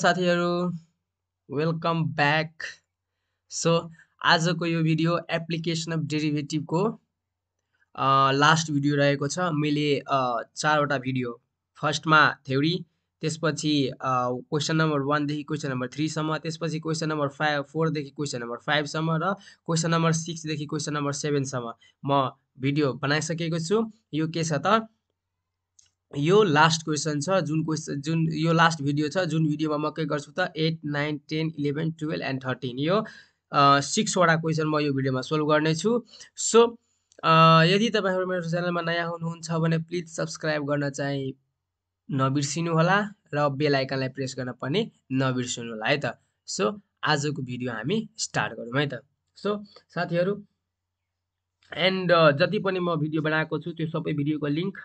साथीहरू welcome back so आजको यो भिडियो एप्लिकेसन अफ डेरिभेटिभको लास्ट भिडियो रहेको छ। मैले चारवटा भिडियो फर्स्टमा थ्योरी त्यसपछि क्वेसन नम्बर वानदेखि क्वेसन नम्बर थ्रीसम्म त्यसपछि क्वेसन नम्बर फाइभ फोरदेखि क्वेसन नम्बर फाइभसम्म र क्वेसन नम्बर सिक्सदेखि क्वेसन नम्बर सेभेनसम्म म भिडियो बनाइसकेको छु। यो के छ त? यो लास्ट क्वेसन छ जुन क्वेसन जुन यो लास्ट भिडियो छ जुन भिडियोमा म के गर्छु त eight nine ten eleven twelve and thirteen यो सिक्सवटा क्वेसन म यो भिडियोमा सोल्भ गर्नेछु। सो यदि तपाईँहरू मेरो च्यानलमा नयाँ हुनुहुन्छ भने प्लिज सब्सक्राइब गर्न चाहिँ नबिर्सिनु होला र बेल आइकनलाई प्रेस गर्न पनि नबिर्सिनु होला है त। सो आजको भिडियो हामी स्टार्ट गरौँ है त। सो साथीहरू एन्ड जति पनि म भिडियो बनाएको छु त्यो सबै भिडियोको लिङ्क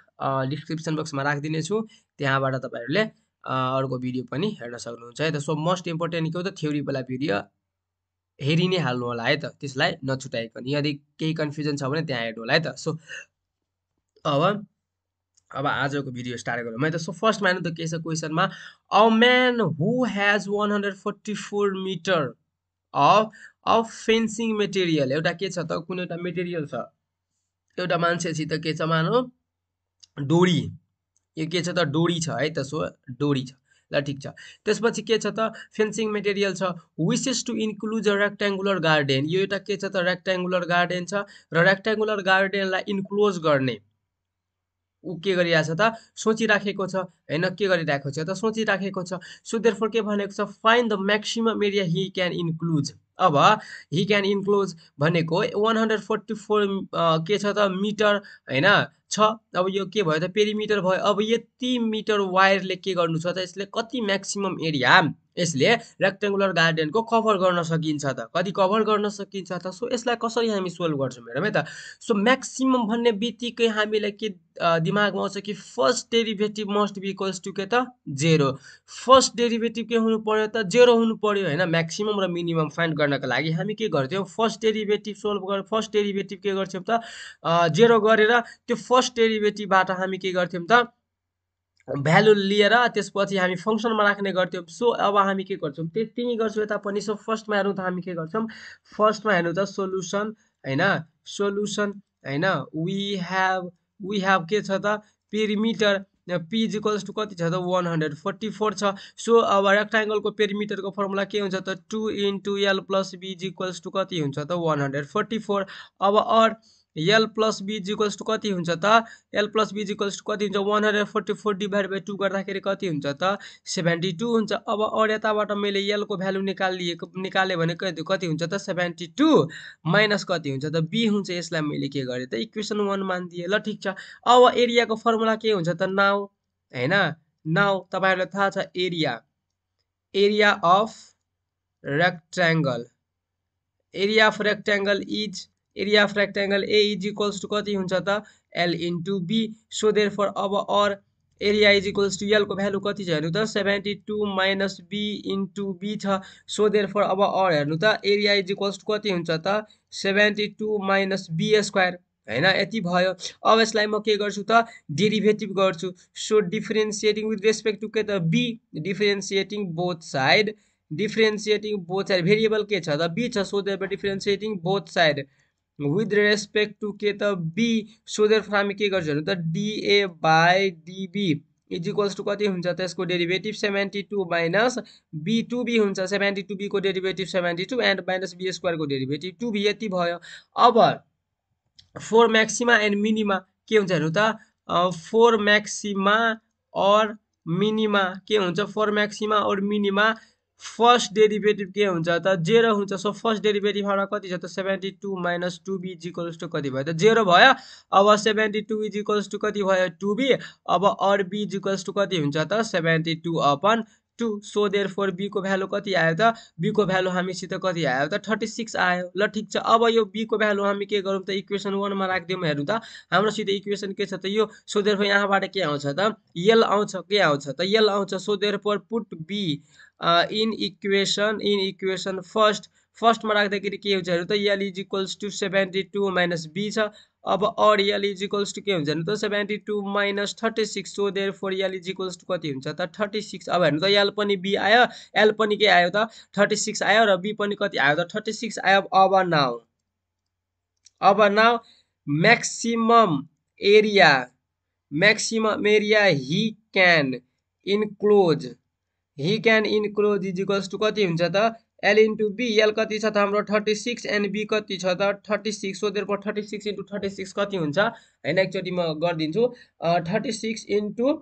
डिस्क्रिप्सन बक्समा राखिदिनेछु। त्यहाँबाट तपाईँहरूले अर्को भिडियो पनि हेर्न सक्नुहुन्छ है त। सो मोस्ट इम्पोर्टेन्ट के हो त? थ्योरीवाला भिडियो हेरि नै हाल्नु होला है त। त्यसलाई नछुटाइकन यदि केही कन्फ्युजन छ भने त्यहाँ हेर्नु होला है त। सो अब अब आजको भिडियो स्टार्ट गरौँ है त। सो फर्स्टमा हेर्नु त के छ क्वेसनमा a man who has one hundred forty four metre of of fencing material एउटा के छ त? कुनै एउटा मेटेरियल छ। एउटा मान्छेसित के छ मानौ? डोरी। यो के छ त? डोरी छ है त डोरी छ। ल ठिक छ। त्यसपछि के छ त? फेन्सिङ मेटेरियल छ। Wishes to enclose a rectangular garden यो एउटा के छ त? रेक्ट्याङ्गुलर गार्डन छ र रेक्ट्याङ्गुलर गार्डनलाई इन्क्लोज गर्ने। ऊ के गरिरहेछ त? सोचिराखेको छ। होइन के गरिरहेको छ त? सोचिराखेको छ। सो देयरफोर के भनेको छ? Find the maximum area he can include अब हि क्यान इन्क्लोज भनेको वान हन्ड्रेड फोर्टी फोर के छ त? मिटर होइन? छ। अब यो के भयो त? पेरिमिटर भयो। अब यति मिटर वायरले के गर्नु छ त? यसले कति म्याक्सिमम एरिया यसले रेक्टेङ्गुलर गार्डनको कभर गर्न सकिन्छ त। कति कभर गर्न सकिन्छ त? सो यसलाई कसरी हामी सोल्भ गर्छौँ हेरौँ है त। सो म्याक्सिमम भन्ने बित्तिकै हामीलाई के दिमागमा आउँछ कि first derivative must be equals to के त? जेरो। फर्स्ट डेरिभेटिभ के हुनु पर्यो त? जेरो हुनु पर्यो होइन म्याक्सिमम र मिनिमम फाइन्ड गर्नको लागि हामी के गर्थ्यौँ? फर्स्ट डेरिभेटिभ सोल्भ गरेर फर्स्ट डेरिभेटिभ के गर्थ्यौँ त? जेरो गरेर त्यो फर्स्ट डेरिभेटिभबाट हामी के गर्थ्यौँ त? भ्यालु लिएर त्यसपछि हामी फङ्सनमा राख्ने गर्थ्यौँ। सो अब हामी के गर्छौँ? त्यति नै गर्छौँ यता पनि। सो फर्स्टमा हेर्नु त हामी के गर्छौँ? फर्स्टमा हेर्नु त सोल्युसन होइन? सोल्युसन होइन? वी हेभ वी हेभ के छ त? पेरिमिटर इक्वल्स टु कति छ त? वान हन्ड्रेड फोर्टी फोर छ। सो अब रेक्टाङ्गलको पेरिमिटरको फर्मुला के हुन्छ त? Two into L plus equals to कति हुन्छ त? वान हन्ड्रेड फोर्टी फोर अब or L plus B equals to कति हुन्छ त? L plus B equals to कति हुन्छ? One hundred forty four divide by two गर्दाखेरि कति हुन्छ त? सेभेन्टी टू हुन्छ। अब अरू यताबाट मैले एलको भ्यालु निकालिएको निकालेँ भने कति हुन्छ त? सेभेन्टी टू माइनस कति हुन्छ त? बी हुन्छ। यसलाई मैले के गरेँ त? इक्वेसन वान मानिदिएँ। ल ठिक छ। अब एरियाको फर्मुला के हुन्छ त? नाउ होइन? नाउ तपाईँहरूलाई थाहा छ area. Area of rectangle area of rectangle is area of rectangle A is equals to कति हुन्छ त? L into B so therefore अब or area is equals to एलको value कति छ हेर्नु त? Seventy two minus B into B छ। So therefore अब अर हेर्नु त? एरिया इज इक्वल्स टु कति हुन्छ त? Seventy two minus B square होइन? यति भयो। अब यसलाई म के गर्छु त? डेरिभेटिभ गर्छु। So differentiating with respect to के त? B differentiating both side differentiating both side variable के छ त? बी छ। So there differentiating both side with respect to के त बी सोधेर हामी के गर्छौँ त D A by D B is equals to कति हुन्छ त यसको derivative seventy two minus B two B हुन्छ seventy two बीको derivative seventy two and minus B स्क्वायरको derivative two be यति भयो। अब फोर म्याक्सिमा एन्ड मिनिमा के हुन्छ हेर्नु त? फोर म्याक्सिमा अर मिनिमा के हुन्छ? For maxima or minima first derivative के हुन्छ त जेरो हुन्छ सो फर्स्ट डेरिभेटिभबाट कति छ त seventy two minus two B equals to कति भयो त जेरो भयो अब सेभेन्टी टू इजिकल्स टू कति भयो टू बी अब अर बी इजिकल्स टू कति हुन्छ त seventy two upon two so therefore बीको value कति आयो त बीको भ्यालु हामीसित कति आयो त थर्टी सिक्स आयो ल ठिक छ अब यो बीको भ्यालु हामी के गरौँ त इक्वेसन वानमा राखिदिउँ हेर्नु त हाम्रोसित इक्वेसन के छ त यो सो देयर फोर यहाँबाट के आउँछ त यल आउँछ के आउँछ त यल आउँछ so therefore put B in equation in equation first फर्स्टमा राख्दाखेरि के हुन्छ हेर्नु त L is equals to seventy two minus B छ। अब or L is equals to के हुन्छ त seventy two minus thirty six so therefore L is equals to कति हुन्छ त थर्टी सिक्स अब हेर्नु त यल पनि बी आयो एल पनि के आयो त थर्टी सिक्स आयो र बी पनि कति आयो त थर्टी सिक्स आयो। अब नाउ अब now maximum area maximum area he can enclose he can enclose is equals to कति हुन्छ त? एल इन्टु बी एल कति छ त? हाम्रो थर्टी सिक्स एन्ड बी कति छ त? Thirty six so therefore thirty six into thirty six कति हुन्छ? होइन एकचोटि म गरिदिन्छु। Thirty six into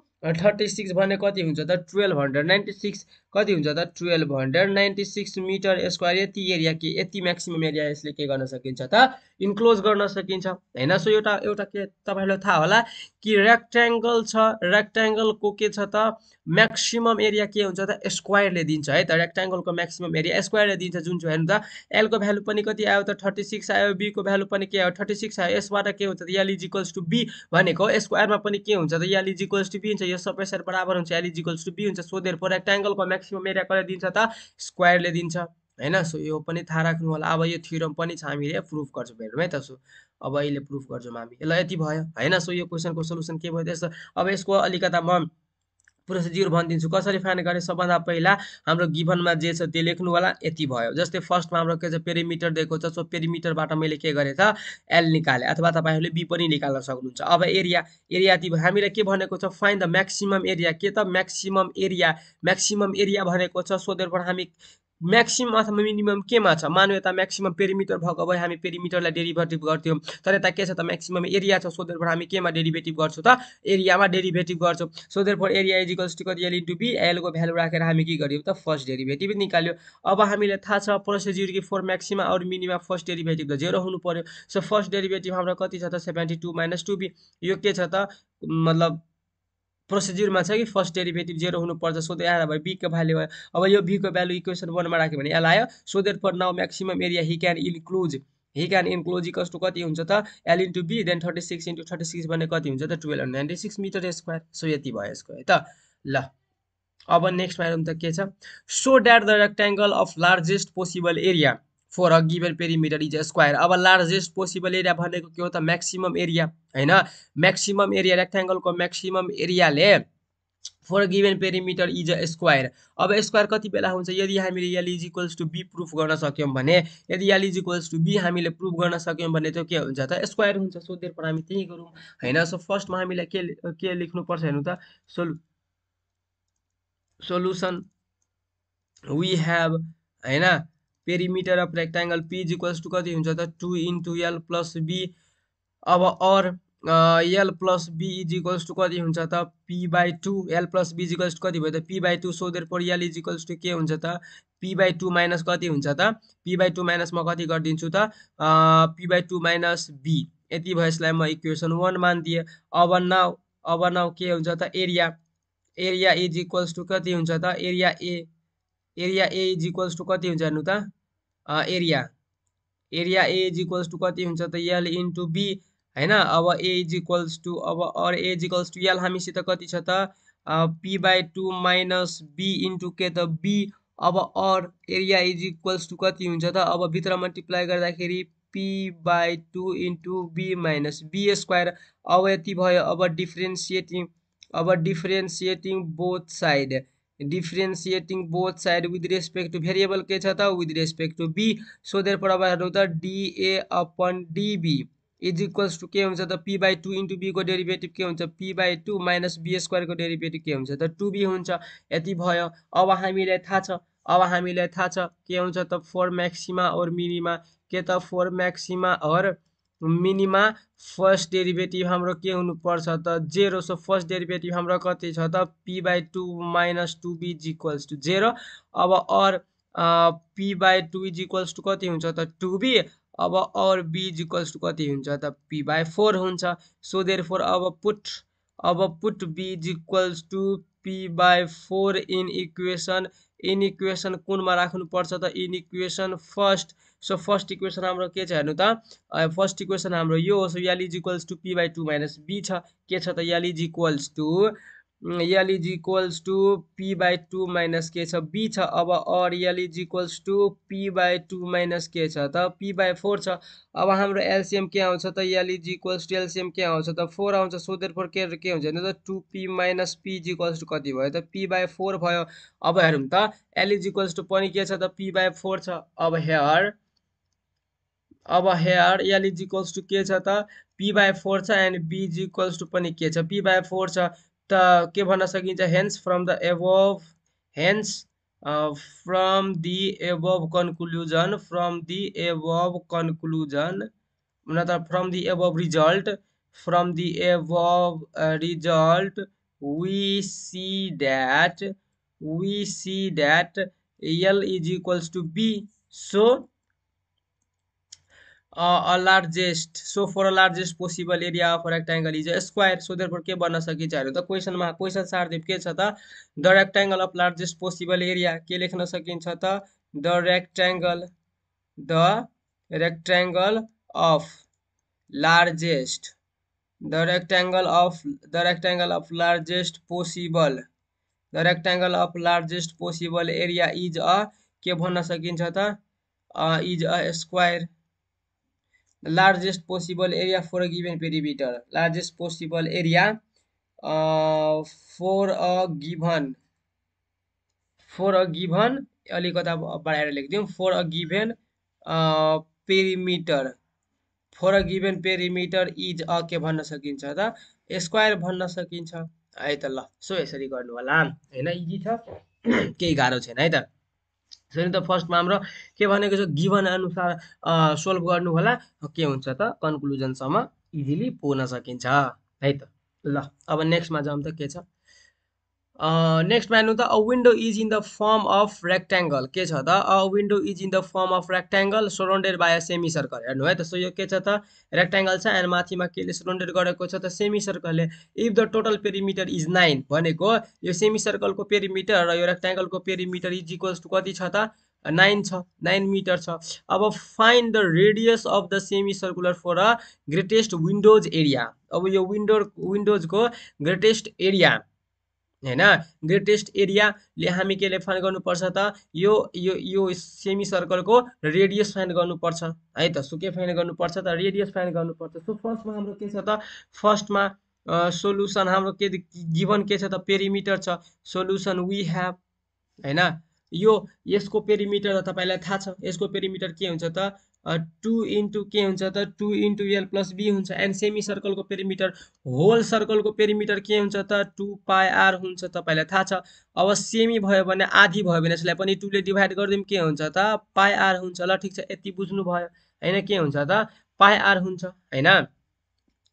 thirty six भने कति हुन्छ त? टुवेल्भ हन्ड्रेड नाइन्टी सिक्स कति हुन्छ त? Twelve hundred ninety six meter square यति एरिया के यति म्याक्सिमम् एरिया यसले के गर्न सकिन्छ त? इन्क्लोज गर्न सकिन्छ। होइन? सो एउटा एउटा के तपाईँहरूलाई थाहा होला कि रेक्ट्याङ्गल छ रेक्ट्याङ्गलको के छ त? म्याक्सिमम् एरिया के हुन्छ त? स्क्वायरले दिन्छ है त? रेक्ट्याङ्गलको म्याक्सिमम् एरिया स्क्वायरले दिन्छ जुन चाहिँ हेर्नु त? एलको भ्यालु पनि कति आयो त? थर्टी सिक्स आयो बीको भ्यालु पनि के आयो? थर्टी सिक्स आयो। यसबाट के हुन्छ त? यल इजिकल्स टु बी भनेको स्क्वायरमा पनि के हुन्छ त? यल इजिकल्स टु बी हुन्छ। यो सबै साइड बराबर हुन्छ। एल इजिकल्स टु बी हुन्छ। सोधेर पर रेक्ट्याङ्गलको म्याक्सिमम् एरिया कसले दिन्छ त स्क्वायरले दिन्छ। होइन? सो यो पनि थाहा राख्नु होला। अब यो थियोरम पनि छ हामीले प्रुफ गर्छौँ हेरौँ है त सो। अब अहिले प्रुफ गर्छौँ हामी। ल यति भयो। होइन? सो यो क्वेसनको सोल्युसन के भयो त्यस्तो अब यसको अलिकता म प्रोसिड्युर भनिदिन्छु। कसरी फाइन गर्ने सबभन्दा पहिला हाम्रो गिभनमा जे छ त्यो लेख्नु होला यति भयो। जस्तै फर्स्टमा हाम्रो के छ पेरिमिटर दिएको छ सो पेरिमिटरबाट मैले के गरेँ त एल निकालेँ अथवा तपाईँहरूले बी पनि निकाल्न सक्नुहुन्छ। अब एरिया एरिया ती हामीलाई के भनेको छ फाइन द म्याक्सिमम एरिया के त म्याक्सिमम एरिया म्याक्सिमम एरिया भनेको छ सोधेर हामी म्याक्सिमम अथवा मिनिमम केमा छ? मानव यता म्याक्सिमम पेरिमिटर भएको भए हामी पेरिमिटरलाई डेरिभेटिभ गर्थ्यौँ। तर यता के छ त? म्याक्सिमम एरिया छ सोधेर हामी केमा डेरिभेटिभ गर्छौँ त? एरियामा डेरिभेटिभ गर्छौँ। सोधेर for area equals to L into B एलको value राखेर हामी के गर्यौँ त? फर्स्ट डेरिभेटिभ निकाल्यो। अब हामीलाई थाहा छ प्रोसिड्युर कि फोर म्याक्सिमा अरू मिनिमा फर्स्ट डेरिभेटिभ त जेरो हुनु पर्यो। सो फर्स्ट डेरिभेटिभ हाम्रो कति छ त? Seventy two minus two B यो के छ त? मतलब प्रोसिड्युरमा छ कि फर्स्ट डेरिभेटिभ जेरो हुनुपर्छ सो द्याट अब बीको भ्याल्यु अब यो बीको भ्यालु इक्वेसन वानमा राख्यो भने एल आयो so that for now maximum area he can include he can enclose equals to कति हुन्छ त L into B then thirty six into thirty six भने कति हुन्छ त twelve hundred ninety six meter square so यति भयो यसको है त? ल अब नेक्स्टमा हेरौँ त के छ? So that the rectangle of largest possible area for a given perimeter is square अब लार्जेस्ट पोसिबल एरिया भनेको के हो त? म्याक्सिमम एरिया होइन? म्याक्सिमम एरिया रेक्ट्याङ्गलको maximum एरियाले for given perimeter is a square अब स्क्वायर कति बेला हुन्छ? यदि हामीले L is to B proof गर्न सक्यौँ भने यदि यल इज टु बी हामीले प्रुफ गर्न सक्यौँ भने त्यो के हुन्छ त? स्क्वायर हुन्छ। सो पर हामी त्यही गरौँ होइन? सो फर्स्टमा हामीलाई के के लेख्नुपर्छ हेर्नु त? सोलु सोलुसन वी हेभ होइन? Perimeter of rectangle P is equals to कति हुन्छ त two into L plus B अब or L plus B is equals to कति हुन्छ त P by two L plus B is equals to कति भयो त पी बाई टू सोधेर पर यल इज इक्वल्स टु के हुन्छ त पी बाई टू माइनस कति हुन्छ त पी बाई टू माइनस म कति गरिदिन्छु त P by two minus B यति भयो यसलाई म इक्वेसन वान मानिदिएँ। अब नाउ अब नाउ के हुन्छ त area area is equals to कति हुन्छ त area A area A is equals to कति हुन्छ हेर्नु त? Area area A is equals to कति हुन्छ त? यल इन्टु बी होइन? अब ए इज इक्वल्स टु अब or A is equals to L हामीसित कति छ त? P by two minus B into के त बी अब or area is equals to कति हुन्छ त? अब भित्र मल्टिप्लाई गर्दाखेरि P by two into B minus B square अब यति भयो अब डिफ्रेन्सिएटिङ अब differentiating both side differentiating both side with respect to variable के छ त with respect to B so therefore हेर्नु त dA upon dB is equals to के हुन्छ त पी बाई टू इन्टु बीको डेरिभेटिभ के हुन्छ P by two minus B स्क्वायरको derivative के हुन्छ त टु बी हुन्छ। यति भयो। अब हामीलाई थाहा छ अब हामीलाई थाहा छ के हुन्छ त फोर म्याक्सिमा और मिनिमा के त फोर म्याक्सिमा और मिनिमा फर्स्ट डेरिभेटिभ हाम्रो के हुनुपर्छ त जेरो सो फर्स्ट डेरिभेटिभ हाम्रो कति छ त P by two minus two is equals to zero. अब or P by two is equals to कति हुन्छ त टु बी। अब or B is equals to कति हुन्छ त पी बाई फोर हुन्छ। सो देयर फोर अब पुट अब put B is equals to P by four in equation. In equation कुनमा राख्नुपर्छ त in equation first. So first equation हाम्रो के छ हेर्नु त? फर्स्ट इक्वेसन हाम्रो यो हो। So L is equals to P by two minus B छ। के छ त? L is equals to L is equals to P by two minus के छ? बी छ। अब or L is equals to P by two minus के छ त? पी बाई फोर छ। अब हाम्रो एलसिएम के आउँछ त? L is equals to LCM के आउँछ त? फोर आउँछ। सो देयर फोर के के हुन्छ भने त? Two P minus P is equals to कति भयो त? पी बाई फोर भयो। अब हेरौँ त। एल इज इक्वल्स टु पनि के छ त? पी बाई फोर छ। अब हेयर अब here L is equals to के छ त? पी बाई फोर छ and B is equals to पनि के छ? पी बाई फोर छ त के भन्न सकिन्छ? Hence from the above hence from the above conclusion from the above conclusion मतलब from the above result from the above result we see that we see that L is equals to B. So a largest so for a largest possible area of rectangle is a square. So therefore के भन्न सकिन्छ हेर्नु त? क्वेसनमा question सारदेव के छ त? The rectangle of largest possible area के लेख्न सकिन्छ त? The rectangle the rectangle of largest the rectangle of the rectangle of largest possible the rectangle of largest possible area is a के भन्न सकिन्छ त? Is a square largest possible area for a given perimeter. Largest possible area uh, for a given for a अलिकता बढाएर लेखिदिउँ। For a given perimeter for a given perimeter is a के भन्न सकिन्छ त? स्क्वायर भन्न सकिन्छ। है त ल सो यसरी गर्नु होला। होइन इजी छ। केही गाह्रो छैन है त। त्यसरी त फर्स्टमा हाम्रो के भनेको छ गिभन अनुसार सोल्भ गर्नु होला के हुन्छ त कन्क्लुजनसम्म इजिली पुग्न सकिन्छ। है त? ल अब नेक्स्टमा जाउँ त के छ? नेक्स्टमा हेर्नु त a window is in the form of rectangle के छ त? A window is in the form of rectangle surrounded by a semi circle हेर्नु है त सो यो के छ त? रेक्ट्याङ्गल छ एन्ड माथिमा केले सराउन्डेड गरेको छ त? Semi सर्कलले if the total perimeter is nine भनेको यो सेमी सर्कलको पेरिमिटर र यो रेक्ट्याङ्गलको पेरिमिटर इज इक्वल्स टु कति छ त? नाइन छ। नाइन मिटर छ। अब find the radius of the semi circular for a greatest windows area अब यो विन्डो विन्डोजको ग्रेटेस्ट एरिया होइन? ग्रेटेस्ट एरियाले हामी केले फाइन गर्नुपर्छ त? यो यो यो सेमी सर्कलको रेडियस फाइन गर्नुपर्छ है त? सो के फाइन गर्नुपर्छ त? रेडियस फाइन गर्नुपर्छ। सो फर्स्टमा हाम्रो के छ त? फर्स्टमा सोल्युसन हाम्रो के गिभन के छ त? पेरिमिटर छ। सोल्युसन वी हेभ होइन? यो यसको पेरिमिटर त तपाईँलाई थाहा छ। यसको पेरिमिटर के हुन्छ त टु इन्टु के हुन्छ त two into L plus B हुन्छ। एन्ड सेमी सर्कलको पेरिमिटर होल सर्कलको पेरिमिटर के हुन्छ त टु पाई आर हुन्छ तपाईँलाई थाहा छ। अब सेमी भयो भने आधी भयो भने यसलाई पनि टुले डिभाइड गरिदिउँ। के हुन्छ त पाई आर हुन्छ ल ठिक छ यति बुझ्नु भयो होइन के हुन्छ त पाई आर हुन्छ। होइन?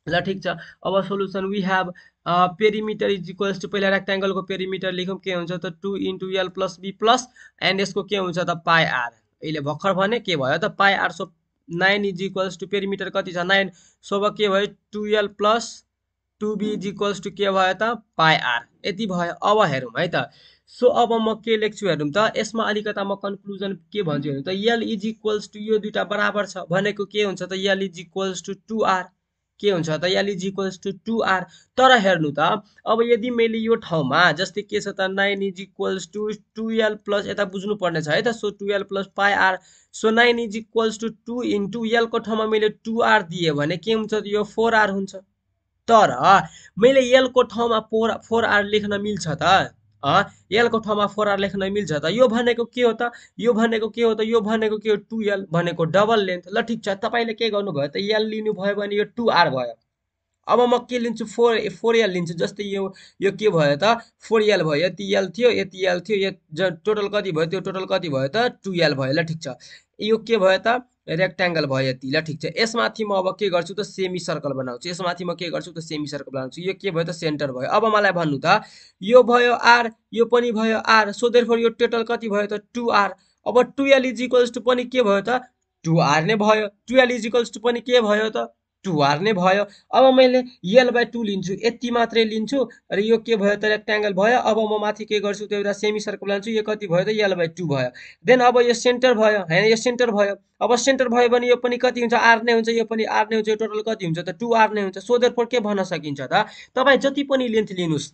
ल ठिक छ। अब solution we have perimeter is equals to पहिला रेक्ट्याङ्गलको पेरिमिटर लेखौँ के हुन्छ त? Two into L plus B plus and यसको के हुन्छ त? पाई आर अहिले भर्खर भने के भयो त? Pi r so nine is equals to perimeter कति छ? नाइन सो अब के भयो? Twelve plus two B is equals to के भयो त? पाई आर यति भयो। अब हेरौँ है त। सो अब म के लेख्छु हेरौँ त? यसमा अलिकता म कन्क्लुजन के भन्छु हेरौँ त? यल इज इक्वल्स टु यो दुइटा बराबर छ। भनेको के हुन्छ त? L is equals to two r के हुन्छ त? L is equals to two r तर हेर्नु त अब यदि मैले यो ठाउँमा जस्तै के छ त nine is equals to twelve plus यता बुझ्नु पर्ने छ है त? So twelve plus pi r so nine is equals to two into एलको ठाउँमा मैले टु आर दिएँ भने के हुन्छ यो फोर आर हुन्छ। तर मैले एलको ठाउँमा फोर फोर आर लेख्न मिल्छ त? एलको ठाउँमा फोर आर लेख्न मिल्छ त। यो भनेको के हो त? यो भनेको के हो त? यो भनेको के हो? टु एल भनेको डबल लेन्थ। ल ठिक छ। तपाईँले के गर्नुभयो त? एल लिनुभयो भने यो टु आर भयो। अब म के लिन्छु? फोर फोर एल लिन्छु। जस्तै यो यो के भयो त? फोर एल भयो। यति एल थियो यति एल थियो यो टोटल कति भयो? त्यो टोटल कति भयो त? टु एल भयो। ल ठिक छ। यो के भयो त? रेक्ट्याङ्गल भयो यति। ल ठिक छ। यसमाथि म अब के गर्छु त? सेमी सर्कल बनाउँछु। यसमाथि म के गर्छु त? सेमी सर्कल बनाउँछु। यो के भयो त? सेन्टर भयो। अब मलाई भन्नु त यो भयो आर यो पनि भयो आर सो देयर यो टोटल कति भयो त? टु आर अब टुवेल्भ इज इक्वल्स टु पनि के भयो त? टु आर नै भयो। टुवेल्भ इज इक्वल्स टु पनि के भयो त? टु नै भयो। अब मैले यल बाई टू लिन्छु यति मात्रै लिन्छु। र यो के भयो त रेक्ट्याङ्गल भयो। अब म माथि के गर्छु त्यो एउटा सेमी सर्कल लान्छु। यो कति भयो त यल बाई टू भयो। देन अब यो सेन्टर भयो। होइन यो सेन्टर भयो। अब सेन्टर भयो भने यो पनि कति हुन्छ आर नै हुन्छ। यो पनि आर नै हुन्छ। यो टोटल कति हुन्छ त टु आर नै हुन्छ। सो फोर के भन्न सकिन्छ त तपाईँ जति पनि लेन्थ लिनुहोस्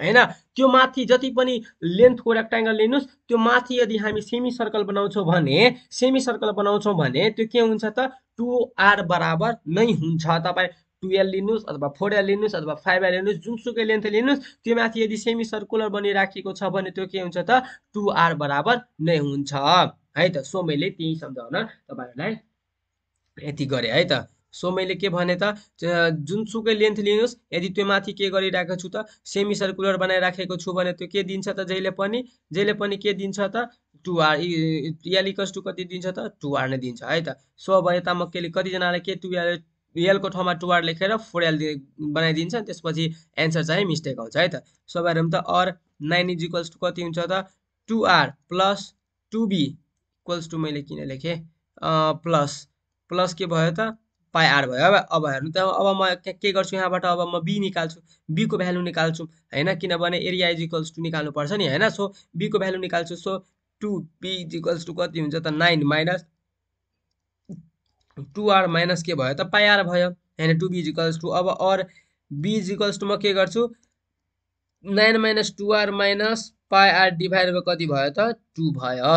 होइन? त्यो माथि जति पनि लेन्थको रेक्ट्याङ्गल लिनुहोस् त्यो माथि यदि हामी सेमी सर्कल बनाउँछौँ भने सेमी सर्कल बनाउँछौँ भने त्यो के हुन्छ त? टु आर बराबर नै हुन्छ। तपाईँ टुवेल्भ लिनुहोस् अथवा फोर एल लिनुहोस् अथवा फाइभ एल लिनुहोस् जुनसुकै लेन्थ लिनुहोस् त्यो माथि यदि सेमी सर्कुलर बनिराखेको छ भने त्यो के हुन्छ त? टु आर बराबर नै हुन्छ। है त? सो मैले त्यही सम्झाउन तपाईँहरूलाई यति गरेँ। है त? सो मैले के भने त जुनसुकै लेन्थ लिनुहोस् यदि त्यो माथि के गरिरहेको छु त सेमी सर्कुलर बनाइराखेको छु भने त्यो के दिन्छ त जहिले पनि जहिले पनि के दिन्छ त टु आर इक्वल्स टु कति दिन्छ त टु आर नै दिन्छ है त। सो अब यता म के कतिजनाले के टु एलको ठाउँमा टु आर लेखेर फोर एल बनाइदिन्छ त्यसपछि एन्सर चाहिँ मिस्टेक आउँछ है त। सो भएर त अर नाइन इज इक्वल्स टु कति हुन्छ त two r plus two B equals to मैले किन लेखेँ? प्लस। प्लस के भयो त पाइ आर भयो। अब अब हेर्नु त अब म के गर्छु यहाँबाट? अब म बी निकाल्छु। बीको भ्यालु निकाल्छु होइन? किनभने एरिया इज इक्वल्स टु निकाल्नुपर्छ नि होइन? सो बीको भ्यालु निकाल्छु so two B is equals to कति हुन्छ त? Nine minus two r minus के भयो त? पाइ आर भयो होइन two B is equals to अब or B is equals to म के गर्छु? Nine minus two r minus pi r divide कति भयो त? टु भयो।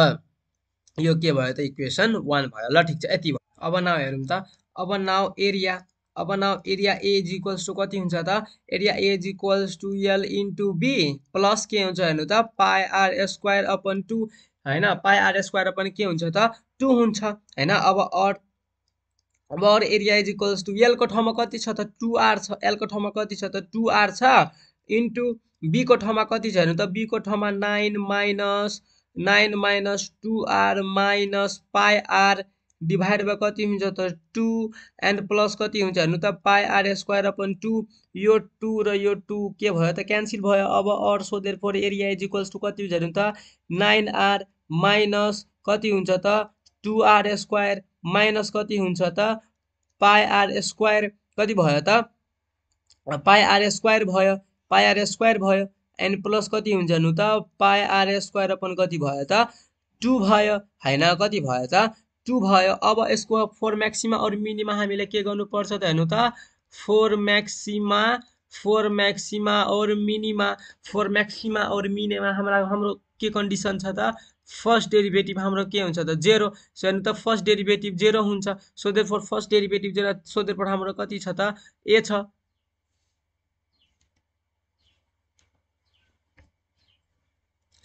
यो के भयो त? इक्वेसन वान भयो। ल ठिक छ यति भयो। अब नाउ हेरौँ त। अब नाउ एरिया अब now area A is equals to कति हुन्छ त? Area A is equals to L into B plus के हुन्छ हेर्नु त? Pi r square upon two होइन? पाई आर स्क्वायर अपन के हुन्छ त? टू हुन्छ होइन? अब अर अब अरू एरिया इज इक्वल्स टु एलको ठाउँमा कति छ त? टु आर छ। एलको ठाउँमा कति छ त? टु आर छ। इन्टु बीको ठाउँमा कति छ हेर्नु त? बीको ठाउँमा nine minus nine minus two r minus pi r divide by कति हुन्छ त टु एन्ड प्लस कति हुन्छ हेर्नु त pi r square upon two यो टू र यो टू के भयो त? क्यान्सल भयो। अब अर सोधेर for area is equals to कति हुन्छ हेर्नु त? नाइन आर माइनस कति हुन्छ त? टु आर स्क्वायर माइनस कति हुन्छ त? पाई आर स्क्वायर कति भयो त? पाई आर स्क्वायर भयो। पाई आर स्क्वायर भयो। एन्ड प्लस कति हुन्छ हेर्नु त? पाई आर स्क्वायर अपन कति भयो त? टु भयो। होइन कति भयो त? टु भयो। अब यसको फोर म्याक्सिमा अरू मिनिमा हामीले के गर्नुपर्छ त हेर्नु त? फोर म्याक्सिमा फोर म्याक्सिमा अरू मिनिमा फोर म्याक्सिमा अरू मिनिमा हाम्रो हाम्रो के कन्डिसन छ त? फर्स्ट डेरिभेटिभ हाम्रो के हुन्छ त? जेरो। सो हेर्नु त फर्स्ट डेरिभेटिभ जेरो हुन्छ। सोधेर फोर फर्स्ट डेरिभेटिभ जेरो सोधेर हाम्रो कति छ त? ए छ।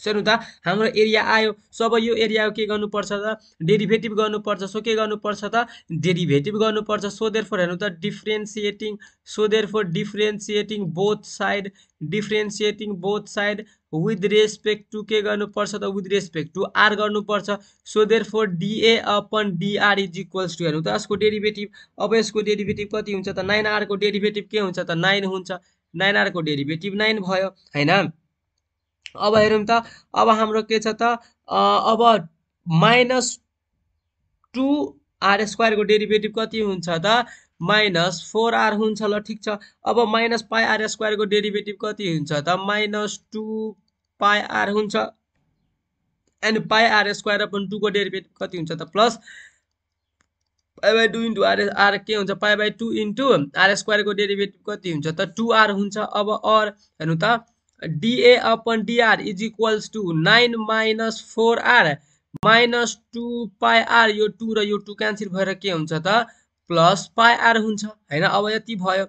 हेर्नु त हाम्रो एरिया आयो सो अब यो एरिया के गर्नुपर्छ त? डेरिभेटिभ गर्नुपर्छ सो के गर्नुपर्छ त? डेरिभेटिभ गर्नुपर्छ सो देयर फोर हेर्नु त differentiating so therefore differentiating both side differentiating both side with respect to के गर्नुपर्छ त? विथ रेस्पेक्ट टु आर गर्नुपर्छ so therefore d A upon d r is equals to हेर्नु त यसको डेरिभेटिभ अब यसको डेरिभेटिभ कति हुन्छ त? नाइन आरको डेरिभेटिभ के हुन्छ त? नाइन हुन्छ। नाइन आरको डेरिभेटिभ नाइन भयो होइन? अब हेरौँ त अब हाम्रो के छ त अब माइनस टु आर स्क्वायरको डेरिभेटिभ कति हुन्छ त माइनस फोर आर हुन्छ ल ठिक छ। अब माइनस पाई आर स्क्वायरको डेरिभेटिभ कति हुन्छ त माइनस टु पाई आर हुन्छ। And pi r square upon टूको derivative कति हुन्छ त plus pi by two into r r के हुन्छ pi by two into r स्क्वायरको derivative कति हुन्छ त टु आर हुन्छ। अब अर हेर्नु त d A upon d r is equals to nine minus four r minus two pi r यो टु र यो टु क्यान्सल भएर के हुन्छ त? प्लस पाई आर हुन्छ। होइन? अब यति भयो।